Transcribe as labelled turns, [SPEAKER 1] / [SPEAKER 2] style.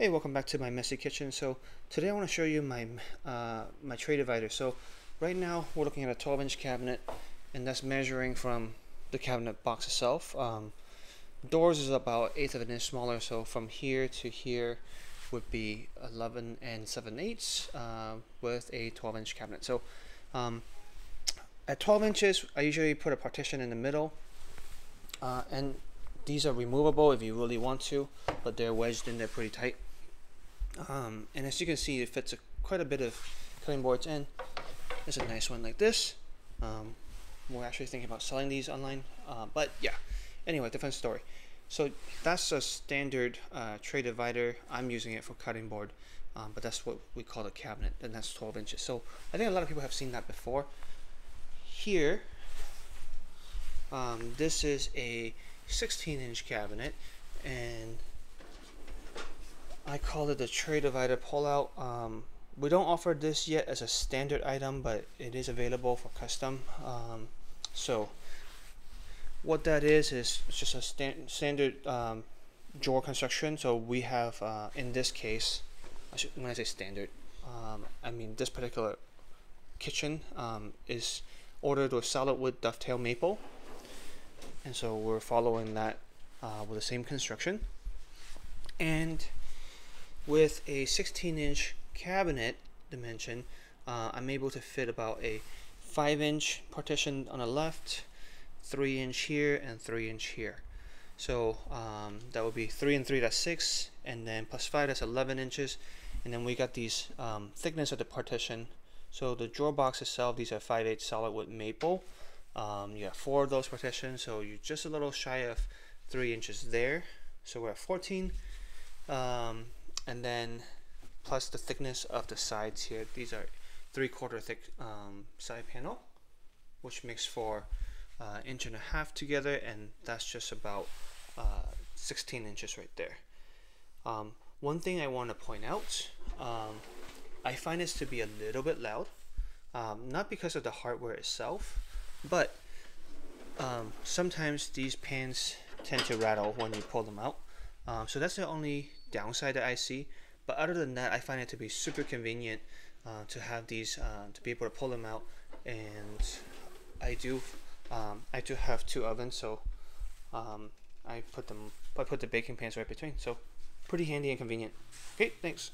[SPEAKER 1] Hey, welcome back to my messy kitchen. So today I want to show you my uh, my tray divider. So right now we're looking at a 12 inch cabinet and that's measuring from the cabinet box itself. Um, doors is about eighth of an inch smaller so from here to here would be 11 and 7 eighths uh, with a 12 inch cabinet. So um, at 12 inches I usually put a partition in the middle uh, and these are removable if you really want to but they're wedged in there pretty tight um, and as you can see, it fits a, quite a bit of cutting boards in. It's a nice one like this. Um, we're actually thinking about selling these online, uh, but yeah. Anyway, different story. So that's a standard uh, tray divider. I'm using it for cutting board, um, but that's what we call a cabinet, and that's 12 inches. So I think a lot of people have seen that before. Here, um, this is a 16 inch cabinet, and I call it the tray divider pullout. Um, we don't offer this yet as a standard item, but it is available for custom. Um, so what that is is just a stand, standard um, drawer construction. So we have, uh, in this case, I should, when I say standard, um, I mean this particular kitchen um, is ordered with solid wood dovetail maple, and so we're following that uh, with the same construction. And with a 16 inch cabinet dimension, uh, I'm able to fit about a 5 inch partition on the left, 3 inch here, and 3 inch here. So um, that would be 3 and 3, that's 6, and then plus 5, that's 11 inches. And then we got these um, thickness of the partition. So the drawer box itself, these are 5 8 solid wood maple. Um, you have four of those partitions, so you're just a little shy of 3 inches there. So we're at 14. Um, and then plus the thickness of the sides here these are three quarter thick um, side panel which makes for uh, inch and a half together and that's just about uh, 16 inches right there. Um, one thing I want to point out um, I find this to be a little bit loud um, not because of the hardware itself but um, sometimes these pans tend to rattle when you pull them out um, so that's the only downside that I see. But other than that, I find it to be super convenient uh, to have these, uh, to be able to pull them out. And I do, um, I do have two ovens, so um, I put them, I put the baking pans right between. So pretty handy and convenient. Okay, thanks.